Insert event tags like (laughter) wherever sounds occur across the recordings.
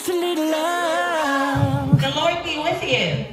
just a little love. The Lord be with you.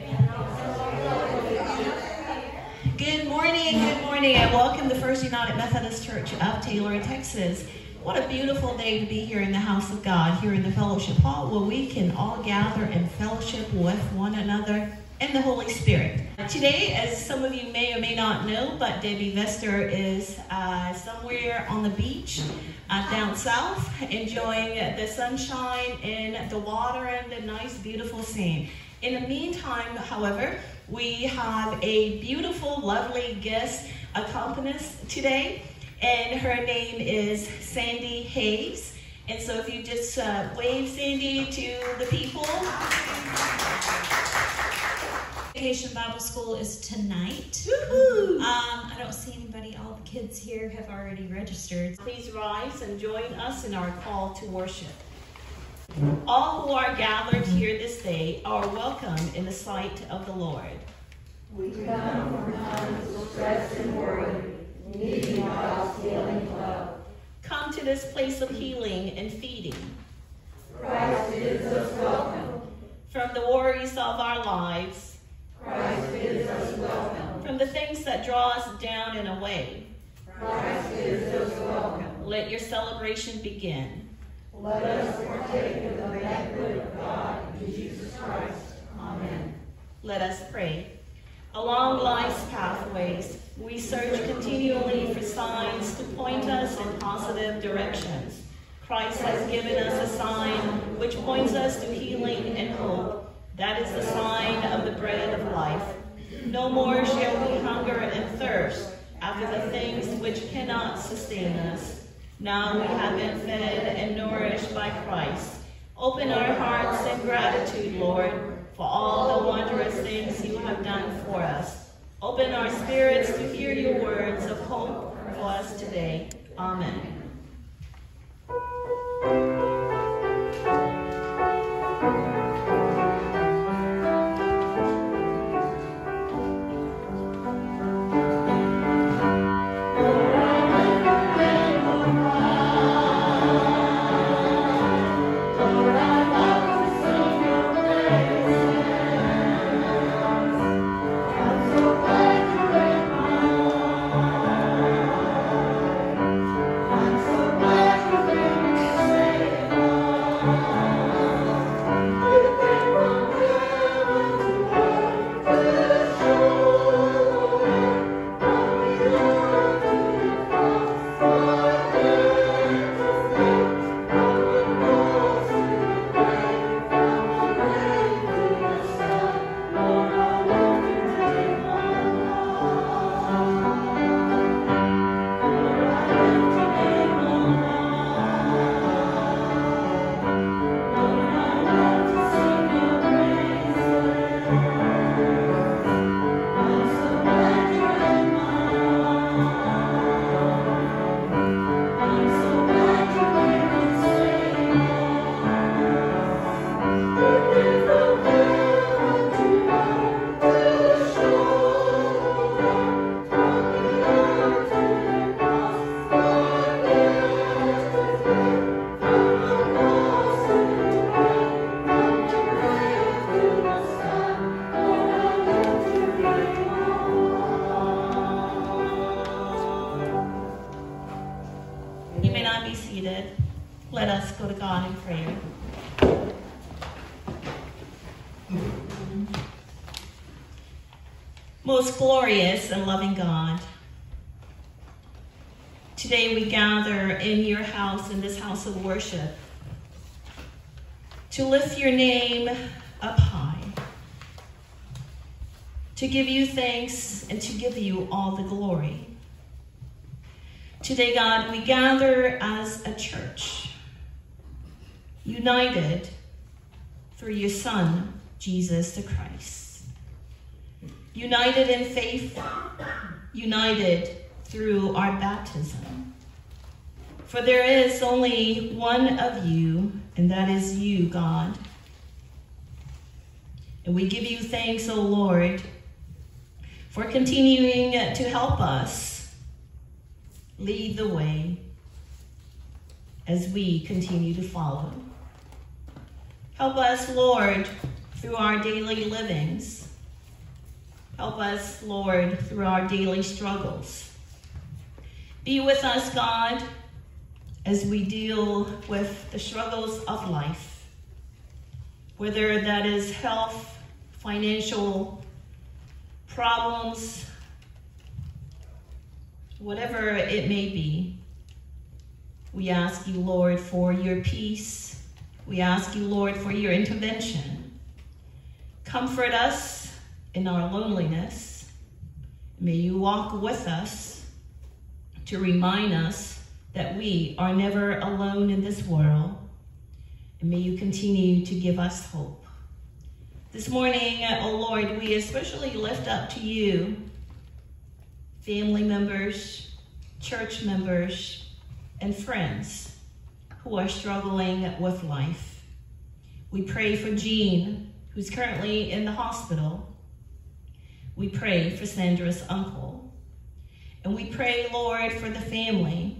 Good morning, good morning, and welcome to First United Methodist Church of Taylor, Texas. What a beautiful day to be here in the house of God, here in the fellowship hall, where we can all gather and fellowship with one another in the Holy Spirit. Today, as some of you may or may not know, but Debbie Vester is uh, somewhere on the beach uh, down south, enjoying the sunshine and the water and the nice, beautiful scene. In the meantime, however, we have a beautiful, lovely guest accompanist today, and her name is Sandy Hays. And so, if you just uh, wave Sandy to the people. Vacation Bible School is tonight. Um, I don't see anybody. All the kids here have already registered. Please rise and join us in our call to worship. All who are gathered here this day are welcome in the sight of the Lord. We come from times of stress and worry, needing God's healing love. Come to this place of healing and feeding Christ bids us welcome. from the worries of our lives, Christ bids us welcome. From the things that draw us down and away. Christ welcome. Let your celebration begin. Let us partake of the banquet of God in Jesus Christ. Amen. Let us pray. Along life's pathways, we search continually for signs to point us in positive directions. Christ has given us a sign which points us to healing and hope. That is the sign of the bread of life. No more shall we hunger and thirst after the things which cannot sustain us. Now we have been fed and nourished by Christ. Open our hearts in gratitude, Lord, for all the wondrous things you have done for us. Open our spirits to hear your words of hope for us today. Amen. Gather in your house, in this house of worship, to lift your name up high, to give you thanks and to give you all the glory. Today, God, we gather as a church, united through your Son, Jesus the Christ. United in faith, united through our baptism. For there is only one of you, and that is you, God. And we give you thanks, O Lord, for continuing to help us lead the way as we continue to follow. Help us, Lord, through our daily livings. Help us, Lord, through our daily struggles. Be with us, God, as we deal with the struggles of life, whether that is health, financial problems, whatever it may be. We ask you, Lord, for your peace we ask you, Lord, for your intervention. Comfort us in our loneliness. May you walk with us to remind us that we are never alone in this world. And may you continue to give us hope. This morning, uh, oh Lord, we especially lift up to you family members, church members, and friends who are struggling with life. We pray for Jean, who's currently in the hospital. We pray for Sandra's uncle. And we pray, Lord, for the family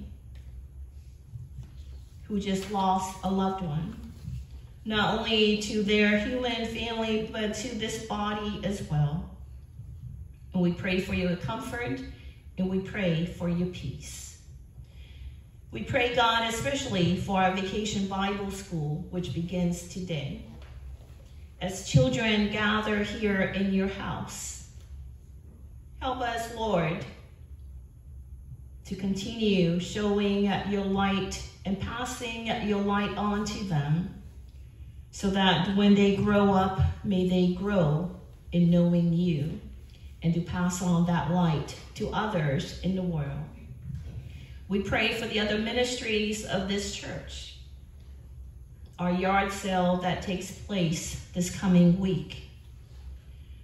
who just lost a loved one, not only to their human family, but to this body as well. And we pray for your comfort and we pray for your peace. We pray, God, especially for our Vacation Bible School, which begins today. As children gather here in your house, help us, Lord, to continue showing your light and passing your light on to them so that when they grow up, may they grow in knowing you and to pass on that light to others in the world. We pray for the other ministries of this church. Our yard sale that takes place this coming week.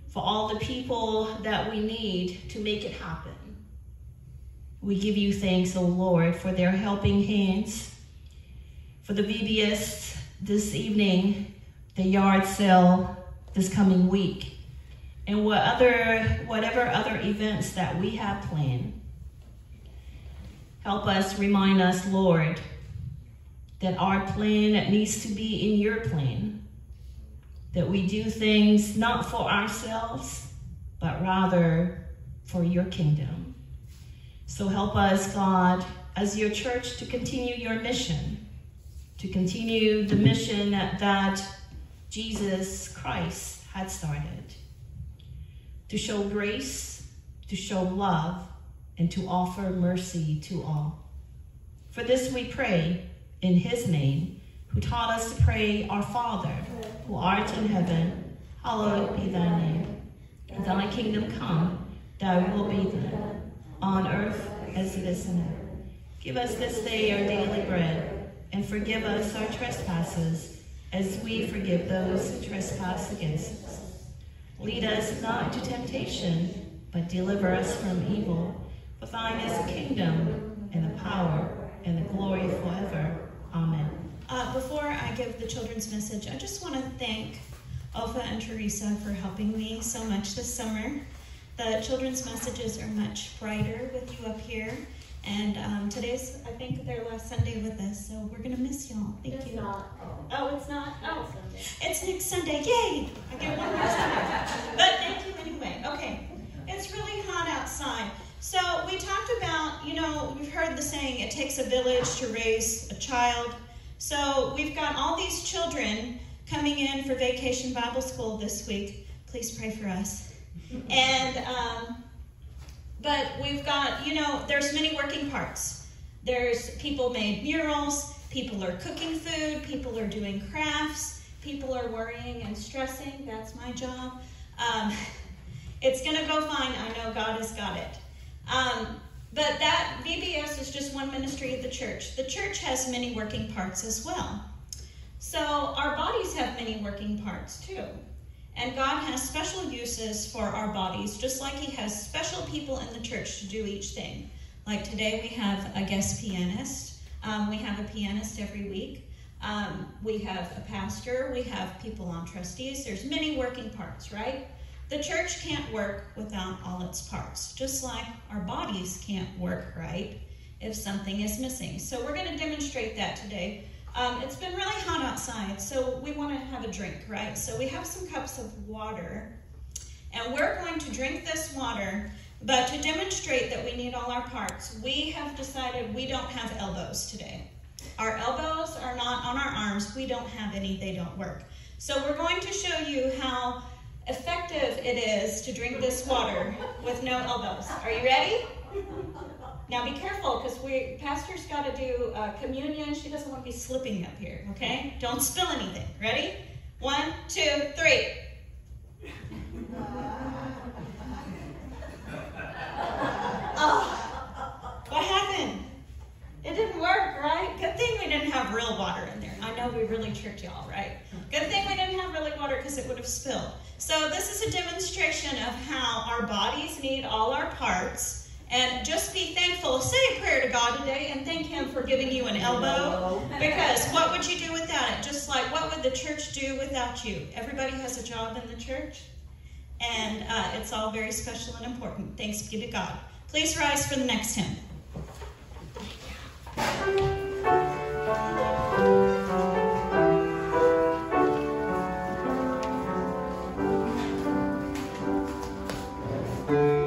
For all the people that we need to make it happen. We give you thanks, O oh Lord, for their helping hands. For the VBS this evening, the yard sale this coming week, and what other, whatever other events that we have planned. Help us, remind us, Lord, that our plan needs to be in your plan. That we do things not for ourselves, but rather for your kingdom. So help us, God, as your church to continue your mission, to continue the mission that, Jesus Christ had started, to show grace, to show love, and to offer mercy to all. For this we pray in his name, who taught us to pray, Our Father, who art in heaven, hallowed be thy name. Thy kingdom come, thy will be done, on earth as it is in heaven. Give us this day our daily bread, and forgive us our trespasses, as we forgive those who trespass against us. Lead us not into temptation, but deliver us from evil. For thine is the kingdom and the power and the glory forever. Amen. Uh, before I give the children's message, I just want to thank Alpha and Teresa for helping me so much this summer. The children's messages are much brighter with you up here. And um, today's, I think, their last Sunday with us, so we're going to miss y'all. Thank it's you. Not. Oh, it's not? Oh, Sunday. it's next Sunday. Yay! I get one more Sunday. But thank you anyway. Okay. It's really hot outside. So we talked about, you know, we've heard the saying, it takes a village to raise a child. So we've got all these children coming in for Vacation Bible School this week. Please pray for us. And um, but we've got, you know, there's many working parts. There's people made murals, people are cooking food, people are doing crafts, people are worrying and stressing. That's my job. Um, (laughs) it's going to go fine. I know God has got it. Um, but that VBS is just one ministry of the church. The church has many working parts as well. So our bodies have many working parts too. And God has special uses for our bodies, just like He has special people in the church to do each thing. Like today, we have a guest pianist. Um, we have a pianist every week. Um, we have a pastor. We have people on trustees. There's many working parts, right? The church can't work without all its parts, just like our bodies can't work right if something is missing. So we're going to demonstrate that today. Um, it's been really hot outside, so we want to have a drink, right? So we have some cups of water, and we're going to drink this water. But to demonstrate that we need all our parts, we have decided we don't have elbows today. Our elbows are not on our arms. We don't have any, they don't work. So we're going to show you how effective it is to drink this water with no elbows. Are you ready? Now be careful because we pastor's got to do uh, communion. She doesn't want to be slipping up here. Okay? Don't spill anything. Ready? One, two, three. Oh, what happened? It didn't work, right? Good thing we didn't have real water in there. I know we really tricked y'all, right? Good thing we didn't have really water because it would have spilled. So this is a demonstration of how our bodies need all our parts. And just be thankful. Say a prayer to God today and thank Him for giving you an elbow. Because what would you do without it? Just like what would the church do without you? Everybody has a job in the church. And uh, it's all very special and important. Thanks be to God. Please rise for the next hymn. Thank (laughs)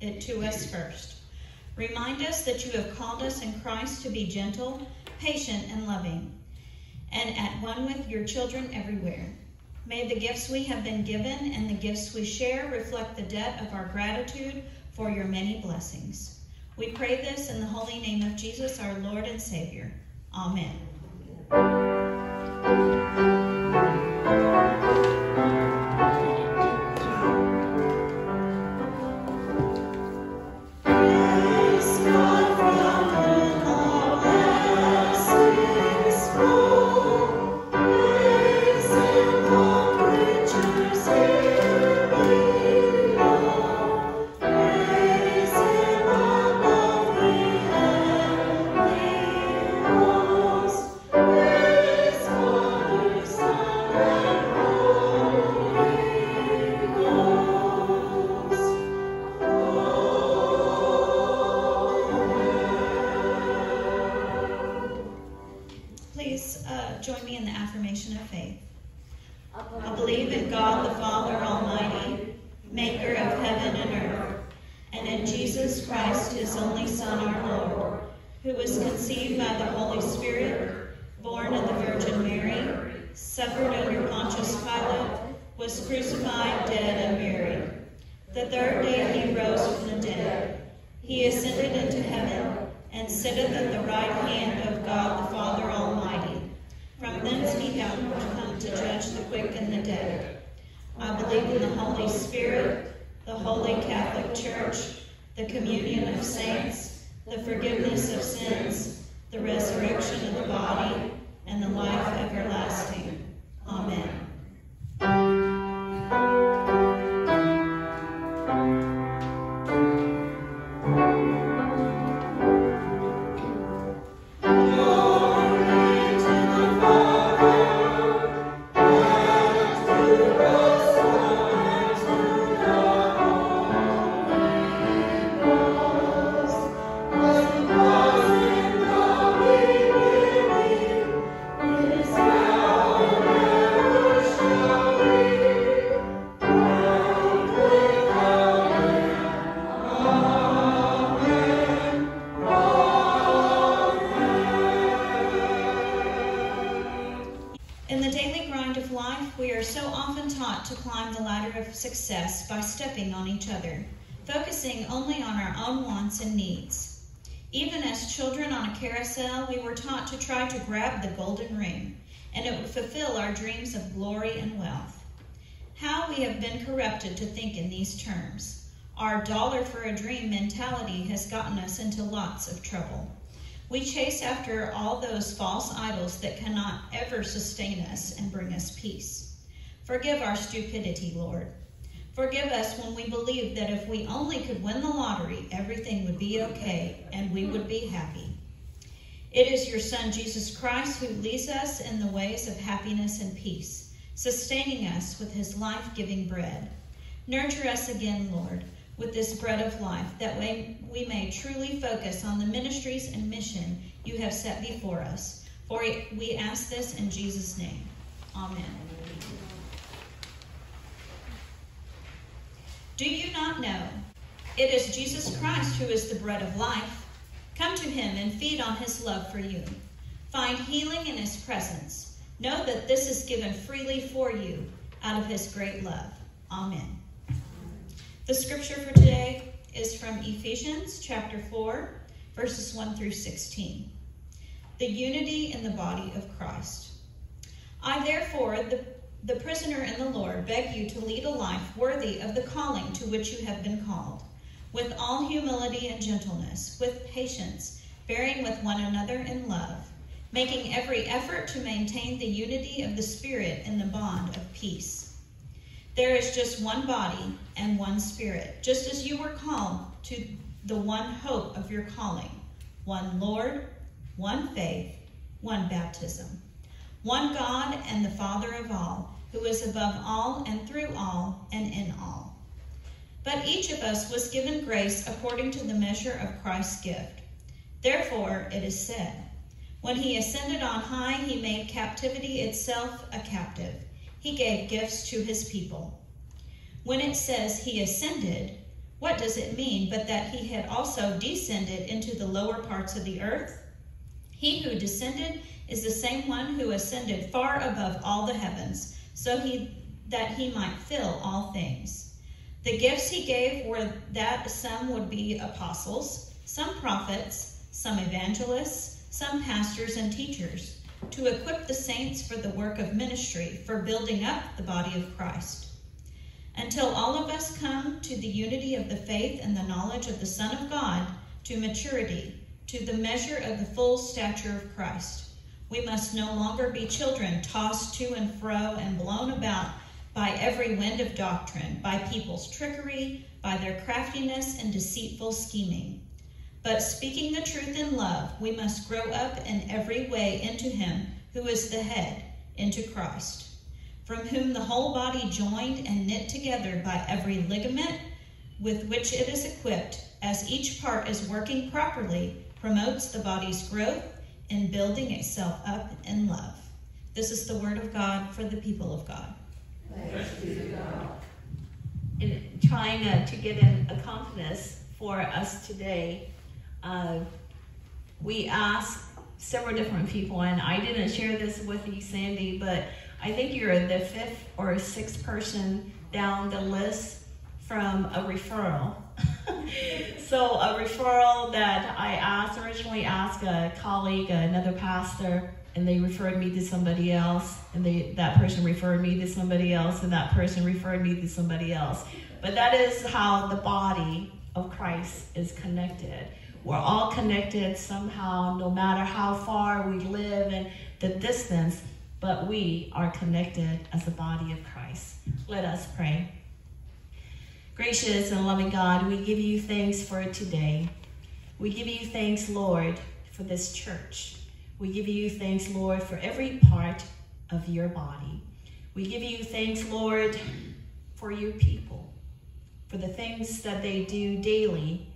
it to us first. Remind us that you have called us in Christ to be gentle, patient, and loving, and at one with your children everywhere. May the gifts we have been given and the gifts we share reflect the debt of our gratitude for your many blessings. We pray this in the holy name of Jesus, our Lord and Savior. Amen. Catholic Church, the communion of saints, the forgiveness of sins, the resurrection of the body, and the life everlasting. Amen. Taught to try to grab the golden ring, and it would fulfill our dreams of glory and wealth. How we have been corrupted to think in these terms. Our dollar for a dream mentality has gotten us into lots of trouble. We chase after all those false idols that cannot ever sustain us and bring us peace. Forgive our stupidity, Lord. Forgive us when we believe that if we only could win the lottery, everything would be okay and we would be happy. It is your Son, Jesus Christ, who leads us in the ways of happiness and peace, sustaining us with his life giving bread. Nurture us again, Lord, with this bread of life, that way we may truly focus on the ministries and mission you have set before us. For we ask this in Jesus' name. Amen. Do you not know? It is Jesus Christ who is the bread of life. Come to him and feed on his love for you. Find healing in his presence. Know that this is given freely for you out of his great love. Amen. The scripture for today is from Ephesians chapter 4, verses 1 through 16. The unity in the body of Christ. I, therefore, the, the prisoner in the Lord, beg you to lead a life worthy of the calling to which you have been called, with all humility and gentleness, with patience, bearing with one another in love, making every effort to maintain the unity of the Spirit in the bond of peace. There is just one body and one Spirit, just as you were called to the one hope of your calling one Lord, one faith, one baptism, one God and the Father of all, who is above all and through all and in all. But each of us was given grace according to the measure of Christ's gift. Therefore, it is said, When he ascended on high, he made captivity itself a captive. He gave gifts to his people. When it says he ascended, what does it mean but that he had also descended into the lower parts of the earth? He who descended is the same one who ascended far above all the heavens, so he that he might fill all things. The gifts he gave were that some would be apostles, some prophets, some evangelists, some pastors and teachers, to equip the saints for the work of ministry, for building up the body of Christ. Until all of us come to the unity of the faith and the knowledge of the Son of God, to maturity, to the measure of the full stature of Christ. We must no longer be children tossed to and fro and blown about by every wind of doctrine, by people's trickery, by their craftiness and deceitful scheming. But speaking the truth in love, we must grow up in every way into him who is the head, into Christ, from whom the whole body joined and knit together by every ligament with which it is equipped, as each part is working properly, promotes the body's growth in building itself up in love. This is the word of God for the people of God. In trying uh, to get in a confidence for us today, uh, we asked several different people, and I didn't share this with you, Sandy, but I think you're the fifth or sixth person down the list from a referral. (laughs) so a referral that I asked originally asked a colleague, another pastor, and they referred me to somebody else, and they that person referred me to somebody else, and that person referred me to somebody else. But that is how the body of Christ is connected. We're all connected somehow, no matter how far we live and the distance, but we are connected as a body of Christ. Let us pray. Gracious and loving God, we give you thanks for today. We give you thanks, Lord, for this church. We give you thanks, Lord, for every part of your body. We give you thanks, Lord, for your people, for the things that they do daily,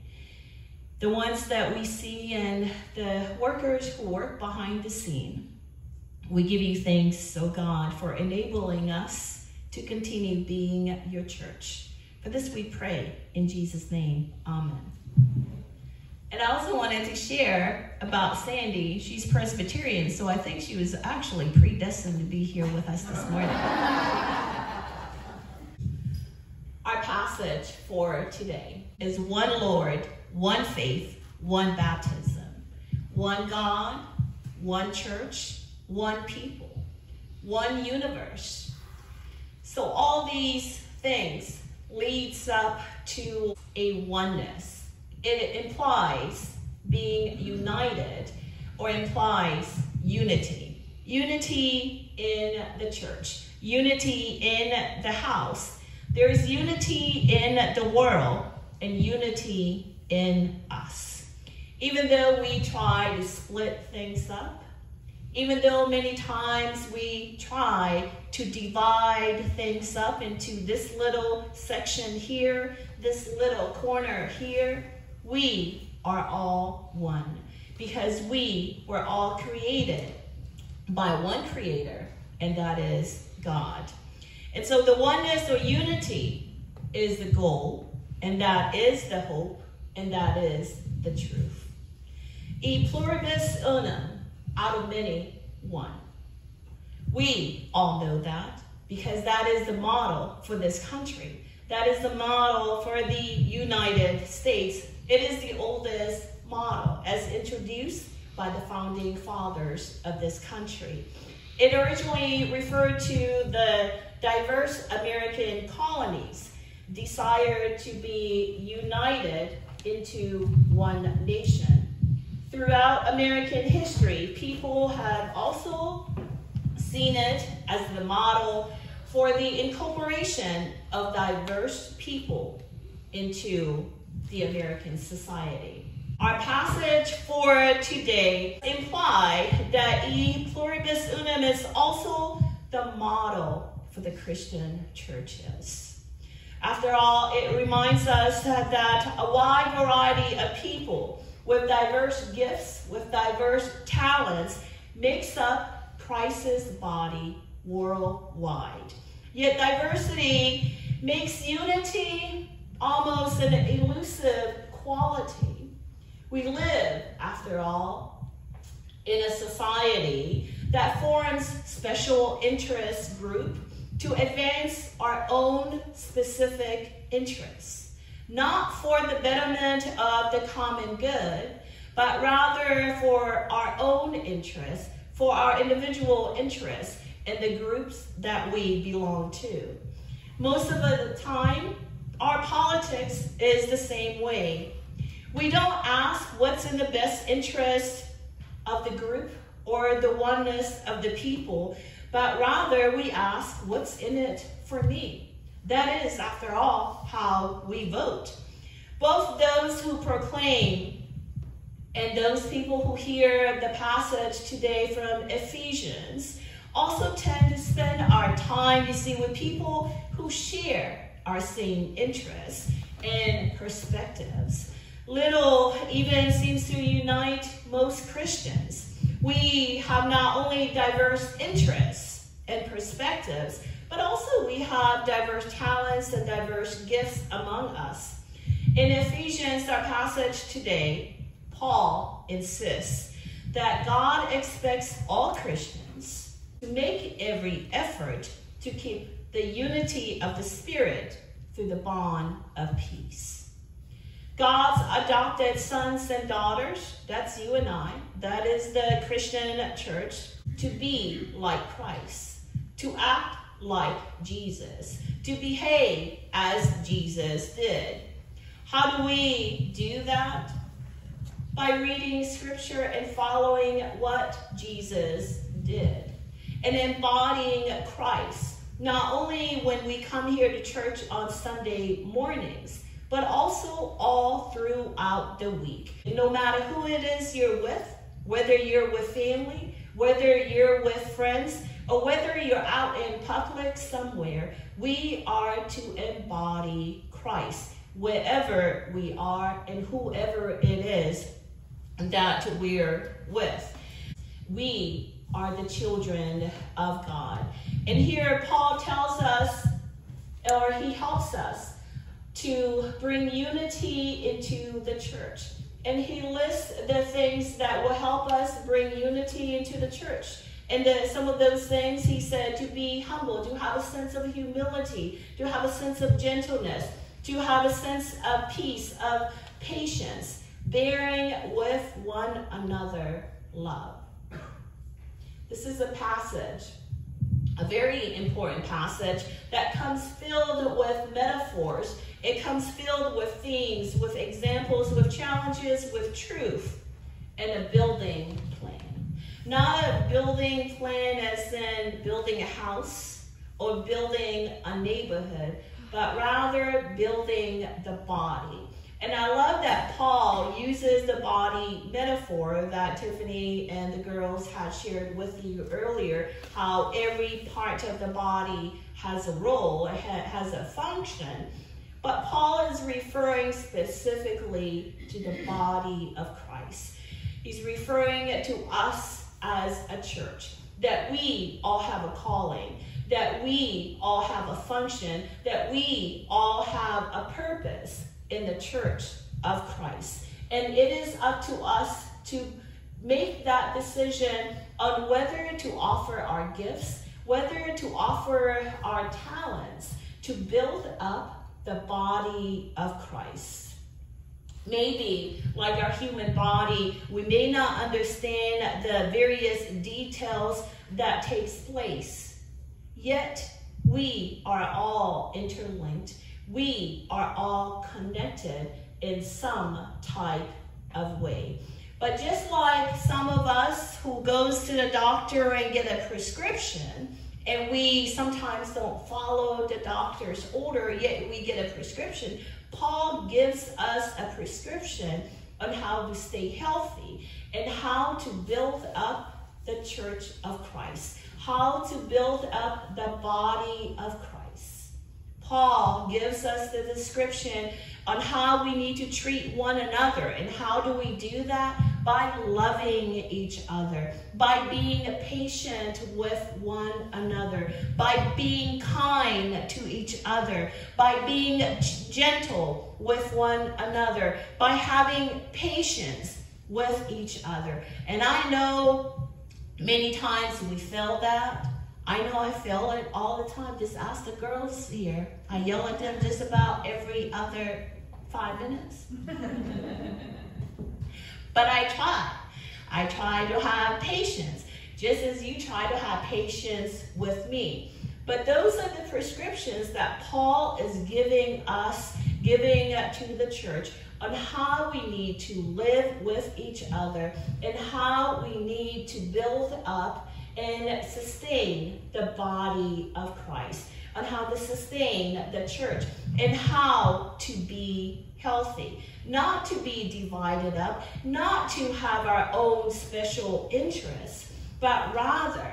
the ones that we see and the workers who work behind the scene. We give you thanks, oh God, for enabling us to continue being your church. For this we pray in Jesus' name. Amen. And I also wanted to share about Sandy. She's Presbyterian, so I think she was actually predestined to be here with us this morning. (laughs) Our passage for today is one Lord, one faith, one baptism, one God, one church, one people, one universe. So all these things leads up to a oneness. It implies being united or implies unity. Unity in the church, unity in the house. There is unity in the world and unity in us. Even though we try to split things up, even though many times we try to divide things up into this little section here, this little corner here, we are all one because we were all created by one creator, and that is God. And so the oneness or unity is the goal, and that is the hope, and that is the truth. E pluribus unum, out of many, one. We all know that because that is the model for this country. That is the model for the United States. It is the oldest model as introduced by the founding fathers of this country. It originally referred to the diverse American colonies desired to be united into one nation. Throughout American history, people have also seen it as the model for the incorporation of diverse people into the American society. Our passage for today imply that e pluribus unum is also the model for the Christian churches. After all, it reminds us that, that a wide variety of people with diverse gifts, with diverse talents, makes up Christ's body worldwide. Yet diversity makes unity almost an elusive quality. We live, after all, in a society that forms special interest group to advance our own specific interests, not for the betterment of the common good, but rather for our own interests, for our individual interests, and the groups that we belong to. Most of the time, our politics is the same way. We don't ask what's in the best interest of the group or the oneness of the people, but rather we ask what's in it for me. That is, after all, how we vote. Both those who proclaim and those people who hear the passage today from Ephesians also tend to spend our time, you see, with people who share our same interests and perspectives. Little even seems to unite most Christians. We have not only diverse interests and perspectives, but also we have diverse talents and diverse gifts among us. In Ephesians, our passage today, Paul insists that God expects all Christians to make every effort to keep the unity of the Spirit through the bond of peace. God's adopted sons and daughters, that's you and I, that is the Christian church, to be like Christ, to act like Jesus, to behave as Jesus did. How do we do that? By reading scripture and following what Jesus did and embodying Christ, not only when we come here to church on Sunday mornings, but also all throughout the week. No matter who it is you're with, whether you're with family, whether you're with friends, or whether you're out in public somewhere, we are to embody Christ wherever we are and whoever it is that we're with. We are the children of God. And here Paul tells us, or he helps us, to bring unity into the church. And he lists the things that will help us bring unity into the church. And then some of those things he said to be humble, to have a sense of humility, to have a sense of gentleness, to have a sense of peace, of patience, bearing with one another love. This is a passage, a very important passage that comes filled with metaphors. It comes filled with themes, with examples, with challenges, with truth, and a building plan. Not a building plan as in building a house or building a neighborhood, but rather building the body. And I love that Paul uses the body metaphor that Tiffany and the girls had shared with you earlier, how every part of the body has a role, has a function. But Paul is referring specifically to the body of Christ. He's referring it to us as a church, that we all have a calling, that we all have a function, that we all have a purpose in the church of Christ. And it is up to us to make that decision on whether to offer our gifts, whether to offer our talents to build up the body of Christ. Maybe, like our human body, we may not understand the various details that takes place. Yet, we are all interlinked we are all connected in some type of way. But just like some of us who goes to the doctor and get a prescription, and we sometimes don't follow the doctor's order, yet we get a prescription, Paul gives us a prescription on how to stay healthy and how to build up the church of Christ, how to build up the body of Christ. Paul gives us the description on how we need to treat one another. And how do we do that? By loving each other, by being patient with one another, by being kind to each other, by being gentle with one another, by having patience with each other. And I know many times we fail that. I know I fail it all the time. Just ask the girls here. I yell at them just about every other five minutes. (laughs) but I try. I try to have patience, just as you try to have patience with me. But those are the prescriptions that Paul is giving us, giving to the church on how we need to live with each other and how we need to build up and sustain the body of Christ, on how to sustain the church, and how to be healthy, not to be divided up, not to have our own special interests, but rather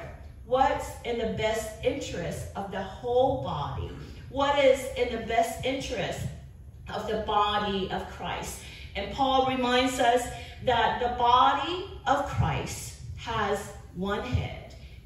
what's in the best interest of the whole body, what is in the best interest of the body of Christ. And Paul reminds us that the body of Christ has one head,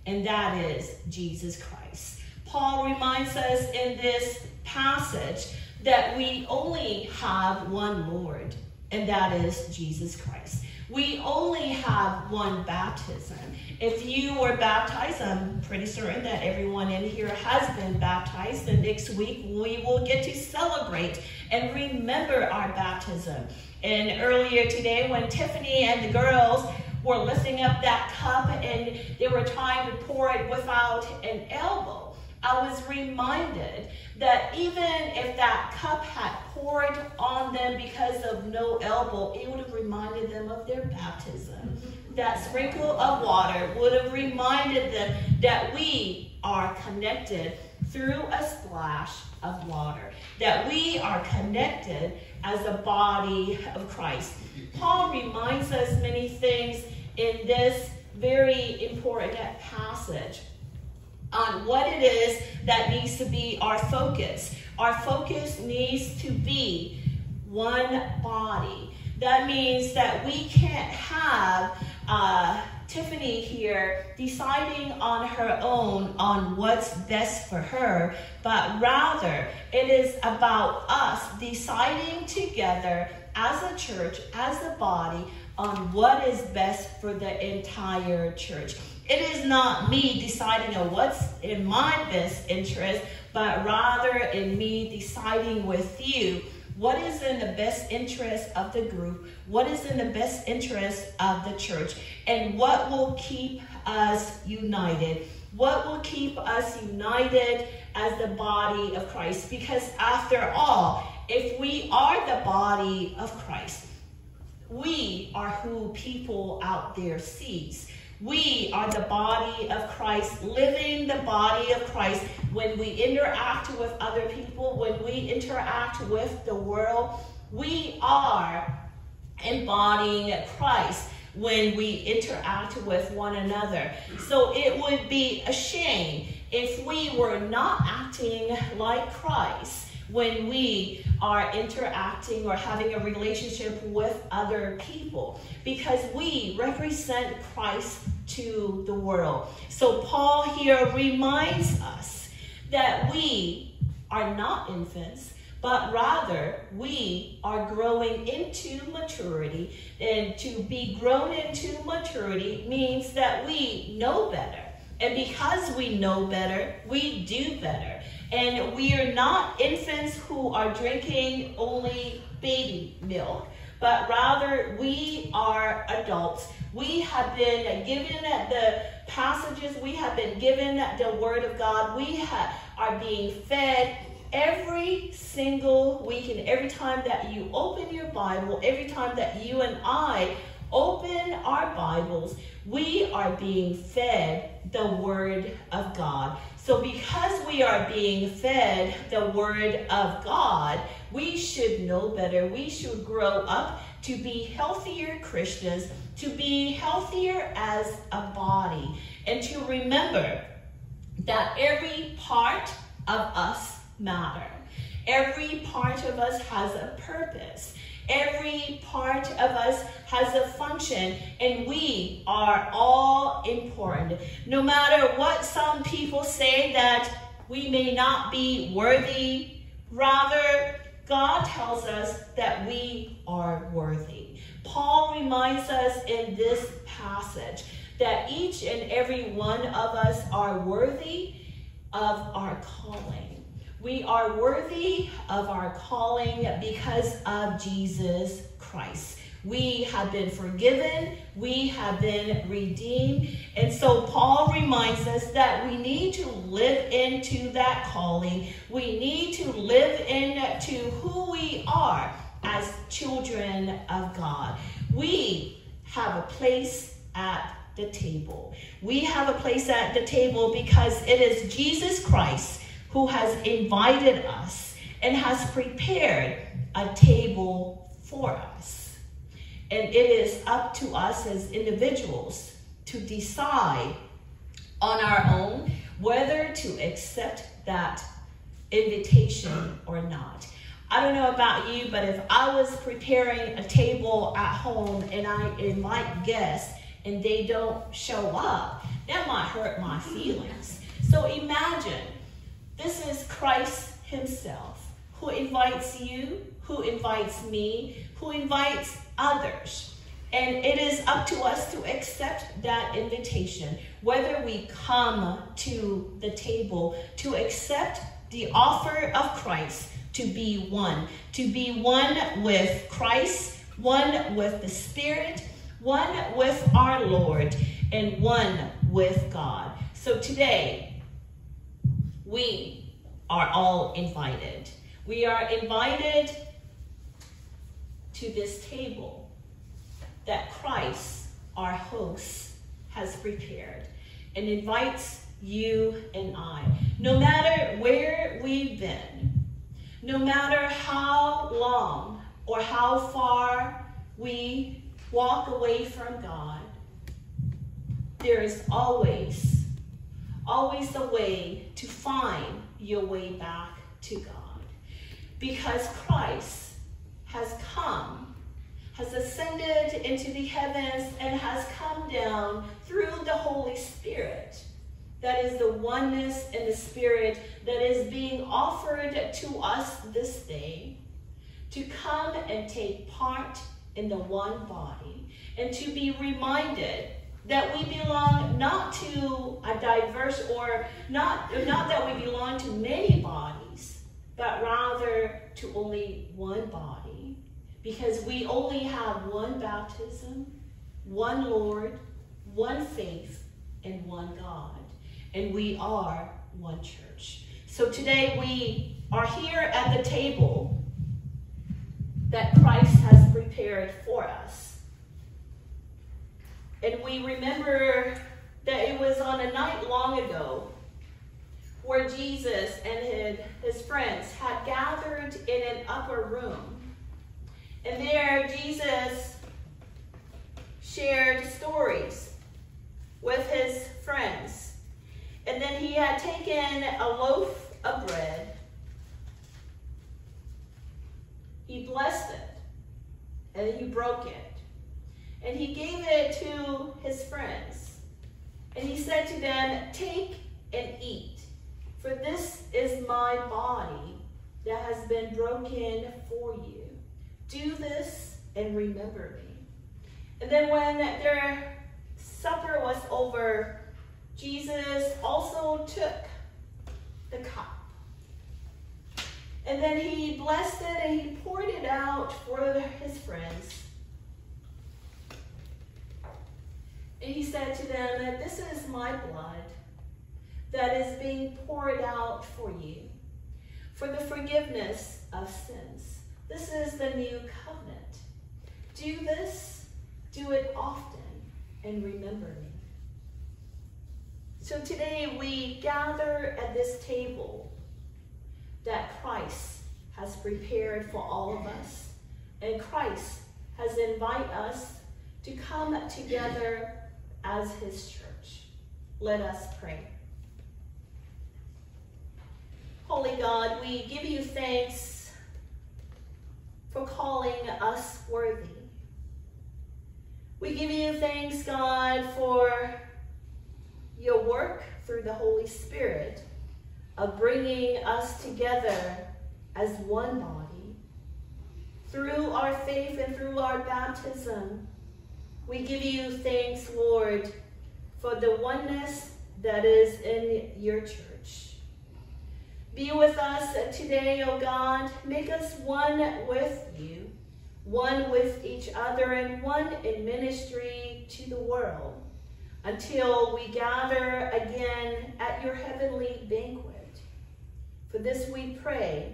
and that is Jesus Christ. Paul reminds us in this passage that we only have one Lord, and that is Jesus Christ. We only have one baptism. If you were baptized, I'm pretty certain that everyone in here has been baptized, and next week we will get to celebrate and remember our baptism. And earlier today, when Tiffany and the girls were lifting up that cup and they were trying to pour it without an elbow, I was reminded that even if that cup had poured on them because of no elbow, it would have reminded them of their baptism. That sprinkle of water would have reminded them that we are connected through a splash of water, that we are connected as the body of Christ. Paul reminds us many things in this very important passage on what it is that needs to be our focus. Our focus needs to be one body. That means that we can't have uh, Tiffany here deciding on her own on what's best for her, but rather it is about us deciding together as a church, as a body, on what is best for the entire church. It is not me deciding on what's in my best interest, but rather in me deciding with you what is in the best interest of the group, what is in the best interest of the church, and what will keep us united. What will keep us united as the body of Christ? Because after all, if we are the body of Christ, we are who people out there sees. We are the body of Christ, living the body of Christ. When we interact with other people, when we interact with the world, we are embodying Christ when we interact with one another. So it would be a shame if we were not acting like Christ when we are interacting or having a relationship with other people because we represent Christ to the world. So Paul here reminds us that we are not infants, but rather we are growing into maturity. And to be grown into maturity means that we know better. And because we know better, we do better. And we are not infants who are drinking only baby milk, but rather we are adults. We have been given the passages, we have been given the word of God. We are being fed every single week and every time that you open your Bible, every time that you and I open our Bibles, we are being fed the Word of God. So, because we are being fed the Word of God, we should know better. We should grow up to be healthier Christians, to be healthier as a body, and to remember that every part of us matter. Every part of us has a purpose. Every part of us has a function, and we are all important. No matter what some people say that we may not be worthy, rather, God tells us that we are worthy. Paul reminds us in this passage that each and every one of us are worthy of our calling. We are worthy of our calling because of Jesus Christ. We have been forgiven, we have been redeemed. And so Paul reminds us that we need to live into that calling. We need to live into who we are as children of God. We have a place at the table. We have a place at the table because it is Jesus Christ who has invited us and has prepared a table for us. And it is up to us as individuals to decide on our own whether to accept that invitation or not. I don't know about you, but if I was preparing a table at home and I invite guests and they don't show up, that might hurt my feelings. So imagine this is Christ Himself who invites you, who invites me, who invites others. And it is up to us to accept that invitation, whether we come to the table to accept the offer of Christ to be one, to be one with Christ, one with the Spirit, one with our Lord, and one with God. So today, we are all invited. We are invited to this table that Christ, our host, has prepared and invites you and I. No matter where we've been, no matter how long or how far we walk away from God, there is always always the way to find your way back to God. Because Christ has come, has ascended into the heavens, and has come down through the Holy Spirit. That is the oneness in the Spirit that is being offered to us this day to come and take part in the one body and to be reminded that we belong not to a diverse or not, not that we belong to many bodies, but rather to only one body, because we only have one baptism, one Lord, one faith, and one God. And we are one church. So today we are here at the table that Christ has prepared for us. And we remember that it was on a night long ago where Jesus and his, friends had gathered in an upper room. And there, Jesus shared stories with his friends. And then he had taken a loaf of bread, he blessed it, and he broke it and he gave it to his friends. And he said to them, Take and eat, for this is my body that has been broken for you. Do this and remember me. And then when their supper was over, Jesus also took the cup. And then he blessed it and he poured it out for his friends. And he said to them this is my blood that is being poured out for you for the forgiveness of sins. This is the new covenant. Do this, do it often, and remember me. So today we gather at this table that Christ has prepared for all of us. And Christ has invited us to come together as his church. Let us pray. Holy God, we give you thanks for calling us worthy. We give you thanks, God, for your work through the Holy Spirit of bringing us together as one body. Through our faith and through our baptism, we give you thanks, Lord, for the oneness that is in your church. Be with us today, O God. Make us one with you, one with each other, and one in ministry to the world until we gather again at your heavenly banquet. For this we pray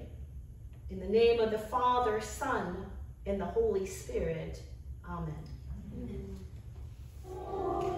in the name of the Father, Son, and the Holy Spirit. Amen. As